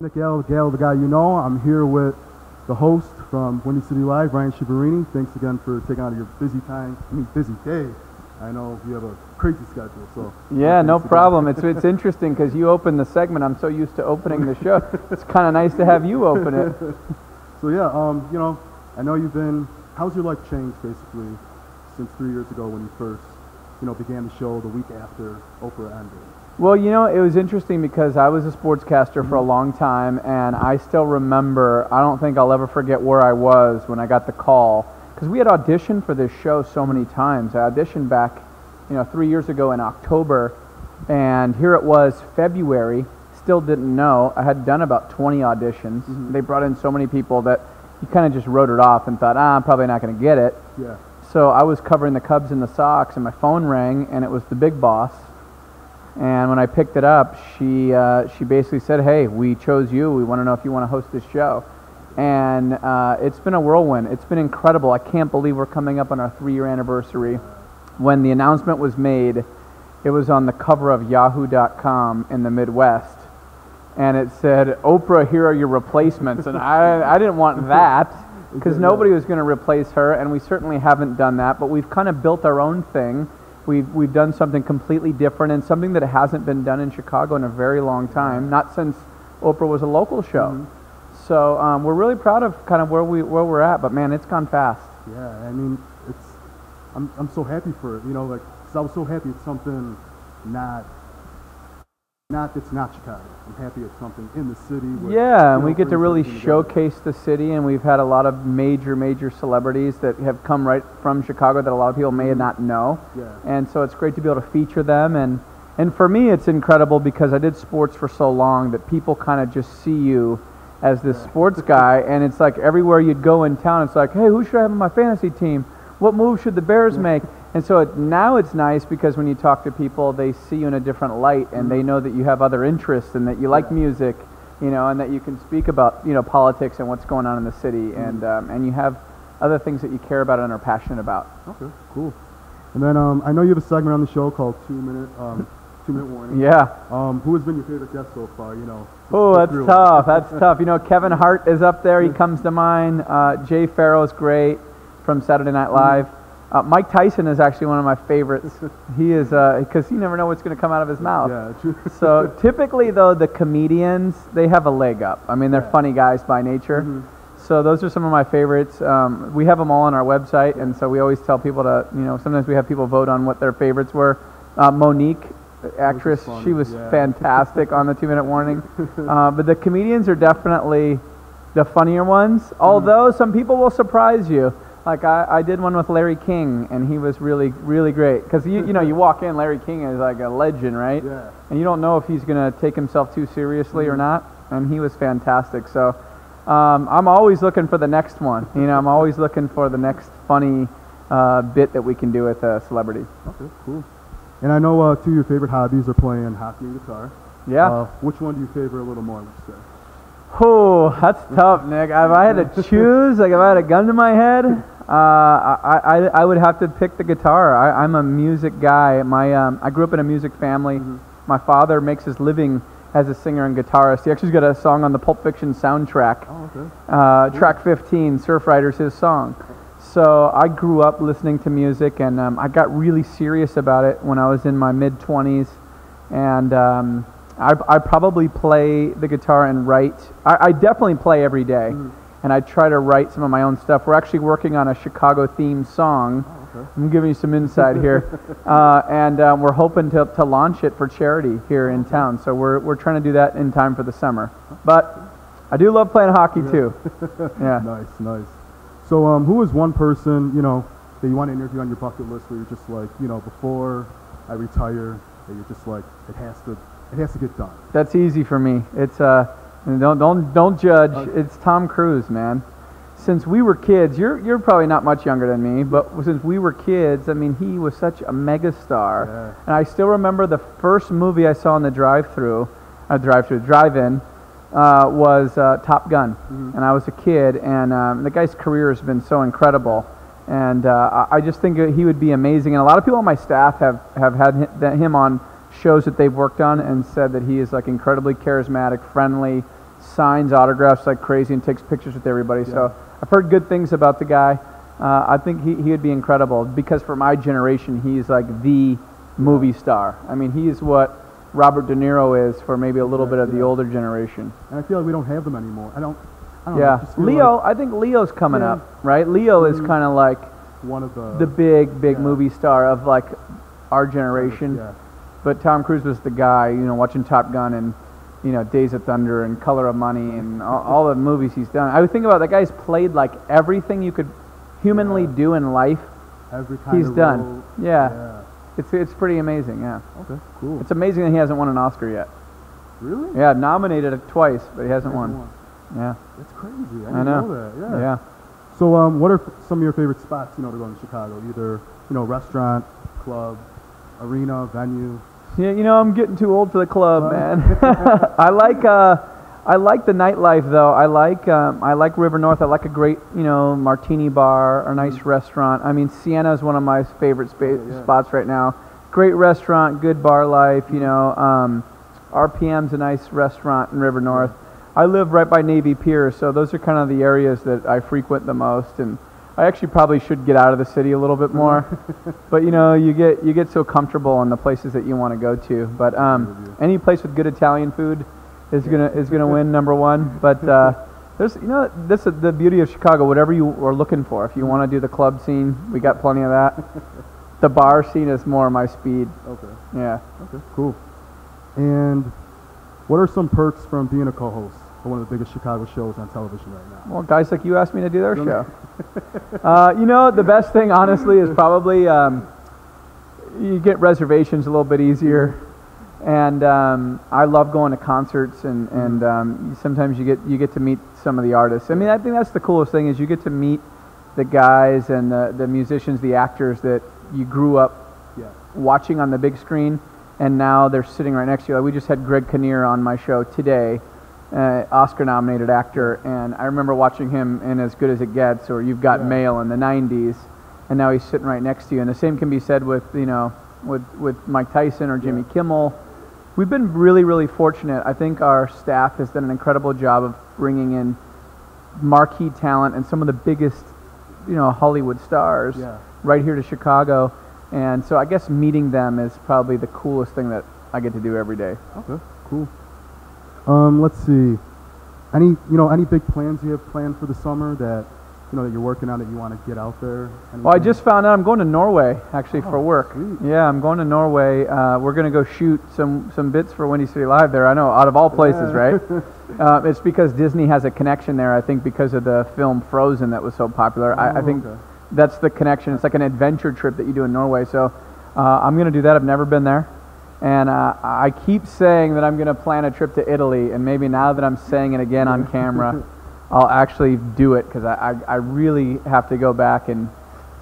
Nick Gallo, Gallo, the guy you know. I'm here with the host from Windy City Live, Ryan Chiaverini. Thanks again for taking out of your busy time, I mean busy day. I know you have a crazy schedule, so. Yeah, no problem. It's it's interesting because you opened the segment. I'm so used to opening the show. It's kind of nice to have you open it. So yeah, um, you know, I know you've been. How's your life changed basically since three years ago when you first, you know, began the show the week after Oprah ended? Well, you know, it was interesting because I was a sportscaster for a long time, and I still remember. I don't think I'll ever forget where I was when I got the call because we had auditioned for this show so many times. I auditioned back, you know, three years ago in October, and here it was February. Still didn't know. I had done about 20 auditions. They brought in so many people that you kind of just wrote it off and thought, ah, I'm probably not going to get it. Yeah. So I was covering the Cubs and the Sox, and my phone rang, and it was the big boss. And when I picked it up, she uh, she basically said, "Hey, we chose you. We want to know if you want to host this show." And uh, it's been a whirlwind. It's been incredible. I can't believe we're coming up on our three-year anniversary. When the announcement was made, it was on the cover of Yahoo.com in the Midwest, and it said, "Oprah, here are your replacements." And I I didn't want that because nobody was going to replace her, and we certainly haven't done that. But we've kind of built our own thing. We've we've done something completely different and something that hasn't been done in Chicago in a very long time. Not since Oprah was a local show. So um, we're really proud of kind of where we where we're at. But man, it's gone fast. Yeah, I mean, it's. I'm I'm so happy for it. You know, like 'cause I was so happy it's something not. Not that's not Chicago. I'm happy it's something in the city. Yeah, and we get to really together. showcase the city, and we've had a lot of major, major celebrities that have come right from Chicago that a lot of people may not know. Yeah. And so it's great to be able to feature them, and and for me, it's incredible because I did sports for so long that people kind of just see you as this sports guy, and it's like everywhere you'd go in town, it's like, hey, who should I have on my fantasy team? What move should the Bears make? And so it, now it's nice because when you talk to people, they see you in a different light, and they know that you have other interests and that you like music, you know, and that you can speak about you know politics and what's going on in the city, and um, and you have other things that you care about and are passionate about. Okay, cool. And then um, I know you have a segment on the show called Two Minute um, Two Minute Warning. Yeah. Um, who has been your favorite guest so far? You know. Oh, that's tough. That's tough. You know, Kevin Hart is up there. He comes to mind. Uh, Jay Pharoah's great from Saturday Night Live. Uh, Mike Tyson is actually one of my favorites. He is because you never know what's going to come out of his mouth. Yeah, true. So typically, though, the comedians they have a leg up. I mean, they're Yeah. funny guys by nature. So those are some of my favorites. Um, we have them all on our website, and so we always tell people to, you know, sometimes we have people vote on what their favorites were. Uh, Mo'Nique, actress, funny, she was yeah. fantastic on the two-minute warning. Uh, but the comedians are definitely the funnier ones. Although some people will surprise you. Like I, I did one with Larry King, and he was really, really great. Because you, you know, you walk in, Larry King is like a legend, right? Yeah. and you don't know if he's going to take himself too seriously or not. And he was fantastic. So um, I'm always looking for the next one. You know, I'm always looking for the next funny uh, bit that we can do with a celebrity. Okay, cool. And I know uh, two of your favorite hobbies are playing hockey and guitar. Yeah. Uh, which one do you favor a little more? Would you say? Oh, that's tough, Nick. If I had to choose, like if I had a gun to my head, uh, I, I, I would have to pick the guitar. I, I'm a music guy. My, um, I grew up in a music family. My father makes his living as a singer and guitarist. He actually's got a song on the Pulp Fiction soundtrack. Oh, okay. Uh, track 15, Surf Rider's his song. So I grew up listening to music, and um, I got really serious about it when I was in my mid 20s. And um, I, I probably play the guitar and write. I, I definitely play every day, and I try to write some of my own stuff. We're actually working on a Chicago themed song. okay. I'm giving you some insight here, uh, and um, we're hoping to, to launch it for charity here in town. So we're, we're trying to do that in time for the summer. But I do love playing hockey too. Yeah. Nice, nice. So, um, who is one person you know that you want to interview on your bucket list where you're just like, you know, before I retire, that you're just like, it has to, it has to get done. That's easy for me. It's uh, don't don't don't judge. Okay. It's Tom Cruise, man. Since we were kids, you're you're probably not much younger than me, but since we were kids, I mean, he was such a megastar. Yeah. And I still remember the first movie I saw in the drive-through, uh, drive-through, drive-in, uh, was uh, Top Gun, and I was a kid, and um, the guy's career has been so incredible. And uh, I I just think he would be amazing. And a lot of people on my staff have, have had him on shows that they've worked on and said that he is like incredibly charismatic, friendly, signs autographs like crazy and takes pictures with everybody. So I've heard good things about the guy. Uh, I think he, he would be incredible because for my generation, he's like the movie star. I mean, he's what Robert De Niro is for maybe a little bit of the older generation. And I feel like we don't have them anymore. I don't. I don't Yeah, Leo. like I think Leo's coming Yeah. up, right? Leo is Mhm. kind of like one of the the big, big yeah. movie star of like our generation. Yeah. But Tom Cruise was the guy, you know, watching Top Gun and you know Days of Thunder and Color of Money and all, all the movies he's done. I would think about that guy's played like everything you could humanly Yeah. do in life. Every kind He's of done. Yeah. Yeah. It's it's pretty amazing. Yeah, Okay. Cool. it's amazing that he hasn't won an Oscar yet. Really? Yeah, nominated it twice, but he hasn't won. Yeah, That's crazy. I I didn't know. know, that. Yeah. yeah. So, um, what are some of your favorite spots, you know, to go in Chicago? Either, you know, restaurant, club, arena, venue. Yeah, you know, I'm getting too old for the club, man. I like uh, I like the nightlife though. I like um, I like River North. I like a great you know martini bar, a nice restaurant. I mean, Siena is one of my favorite spa- Mm-hmm. yeah. spots right now. Great restaurant, good bar life. You know, um, RPM's a nice restaurant in River North. I live right by Navy Pier, so those are kind of the areas that I frequent the most. And I actually probably should get out of the city a little bit more, but you know, you get you get so comfortable in the places that you want to go to. But um, any place with good Italian food is gonna is gonna win number one. But uh, there's you know this is the beauty of Chicago. Whatever you are looking for, if you want to do the club scene, we got plenty of that. The bar scene is more my speed. Okay. Yeah. Okay. Cool. And what are some perks from being a co-host for one of the biggest Chicago shows on television right now? Well, guys like you asked me to do their show. uh, you know, the best thing, honestly, is probably um, you get reservations a little bit easier. And um, I love going to concerts, and, and um, sometimes you get you get to meet some of the artists. I mean, I think that's the coolest thing is you get to meet the guys and the, the musicians, the actors that you grew up Yeah. watching on the big screen, and now they're sitting right next to you. Like we just had Greg Kinnear on my show today, uh, Oscar-nominated actor, and I remember watching him in As Good as It Gets or You've Got Yeah. Mail in the '90s, and now he's sitting right next to you. And the same can be said with you know with with Mike Tyson or Jimmy Kimmel. We've been really, really fortunate. I think our staff has done an incredible job of bringing in marquee talent and some of the biggest, you know, Hollywood stars Yeah. right here to Chicago. And so I guess meeting them is probably the coolest thing that I get to do every day. Okay. Cool. Um, let's see. Any, you know, any big plans you have planned for the summer that, you know, that you're working on that you want to get out there? Well, I just found out I'm going to Norway actually for Oh, work. sweet. Yeah, I'm going to Norway. Uh, we're going to go shoot some some bits for Windy City Live there. I know, out of all places, Yeah. right? uh, it's because Disney has a connection there. I think because of the film Frozen that was so popular. I, I Oh, think okay. that's the connection. It's like an adventure trip that you do in Norway. So uh, I'm going to do that. I've never been there. And uh, I keep saying that I'm going to plan a trip to Italy, and maybe now that I'm saying it again on camera, I'll actually do it because I, I, I really have to go back and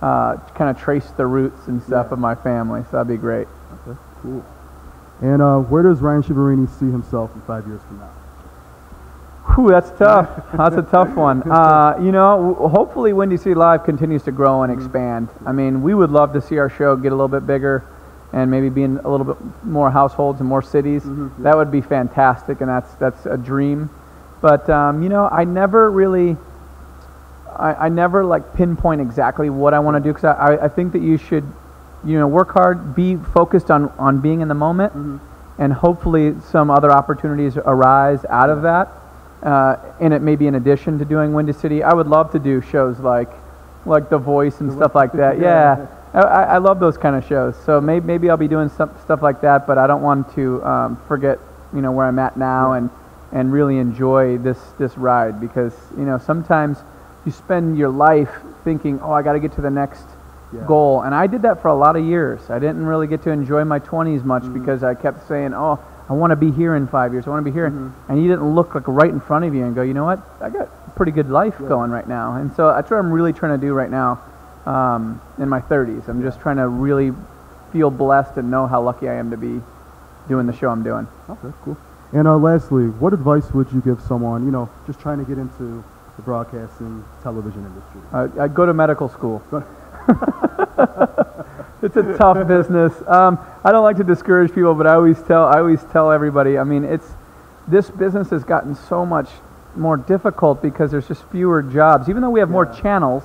uh, kind of trace the roots and stuff Yeah. of my family. So that'd be great. Okay, cool. And uh, where does Ryan Chiaverini see himself in five years from now? Whew, that's tough. that's a tough one. Uh, you know, w- hopefully Windy City Live continues to grow and expand. I mean, we would love to see our show get a little bit bigger and maybe be in a little bit more households and more cities. Mhm. That would be fantastic, and that's that's a dream. But um, you know, I never really, I, I never like pinpoint exactly what I want to do because I, I, think that you should, you know, work hard, be focused on on being in the moment, and hopefully some other opportunities arise out of that. Uh, and it may be in addition to doing Windy City. I would love to do shows like, like The Voice and stuff like that. Yeah. Yeah, I, I love those kind of shows. So maybe maybe I'll be doing some stuff like that. But I don't want to um, forget, you know, where I'm at now and and really enjoy this this ride because you know sometimes you spend your life thinking, oh, I got to get to the next Yeah. goal. And I did that for a lot of years. I didn't really get to enjoy my 20s much because I kept saying, oh, I want to be here in five years. I want to be here. And you didn't look like right in front of you and go, you know what? I got a pretty good life going right now. And so that's what I'm really trying to do right now um, in my 30s. I'm just trying to really feel blessed and know how lucky I am to be doing the show I'm doing. Okay, cool. And uh, lastly, what advice would you give someone, you know, just trying to get into the broadcasting television industry? Uh, I go to medical school. it's a tough business. Um, I don't like to discourage people, but I always tell I always tell everybody. I mean, it's this business has gotten so much more difficult because there's just fewer jobs. Even though we have more channels,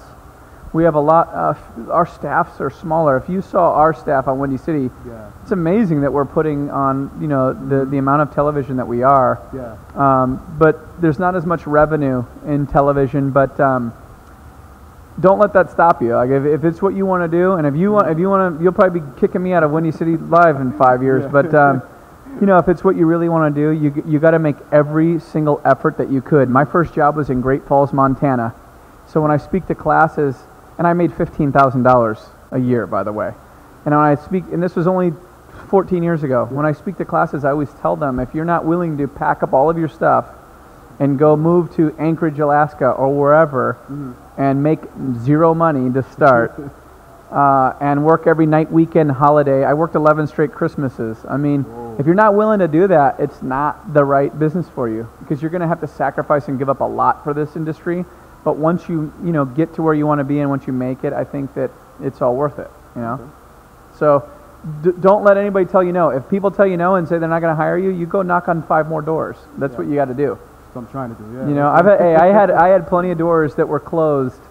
we have a lot. Uh, our staffs are smaller. If you saw our staff on Windy City, Yeah. it's amazing that we're putting on you know the the amount of television that we are. Yeah. Um, but there's not as much revenue in television. But um, don't let that stop you. Like if, if it's what you want to do, and if you want, if you want to, you'll probably be kicking me out of Windy City Live in five years. Yeah. But um, you know, if it's what you really want to do, you you got to make every single effort that you could. My first job was in Great Falls, Montana. So when I speak to classes, and I made fifteen thousand dollars a year, by the way, and when I speak, and this was only 14 years ago. When I speak to classes, I always tell them if you're not willing to pack up all of your stuff and go move to Anchorage, Alaska, or wherever, and make zero money to start, uh, and work every night, weekend, holiday. I worked 11 straight Christmases. I mean, Whoa. if you're not willing to do that, it's not the right business for you because you're going to have to sacrifice and give up a lot for this industry. But once you, you know, get to where you want to be and once you make it, I think that it's all worth it. You know. Okay. So d- don't let anybody tell you no. If people tell you no and say they're not going to hire you, you go knock on five more doors. That's Yeah. what you got to do. That's what I'm trying to do. Yeah. You know, I've had, hey, I had I had plenty of doors that were closed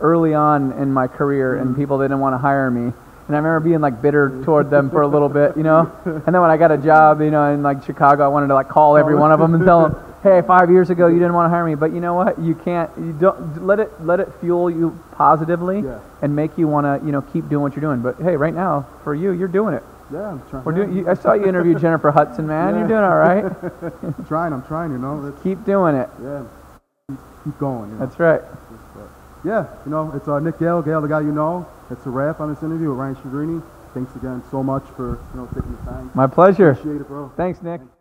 early on in my career, and mm-hmm. people didn't want to hire me. And I remember being like bitter toward them for a little bit, you know. And then when I got a job, you know, in like Chicago, I wanted to like call every one of them and tell them, "Hey, five years ago you didn't want to hire me, but you know what? You can't. You don't let it let it fuel you positively Yeah. and make you want to, you know, keep doing what you're doing. But hey, right now for you, you're doing it. Yeah, I'm trying. We're doing. You, I saw you interview Jennifer Hudson, man. You're doing all right. I'm trying. I'm trying. You know. Keep doing it. yeah. Keep, going. You know. That's right. Yeah, you know, it's uh, Nick Gallo, Gallo, the guy you know. It's a wrap on this interview with Ryan Chiaverini. Thanks again so much for you know taking the time. My pleasure. Appreciate it, bro. Thanks, Nick. Thanks.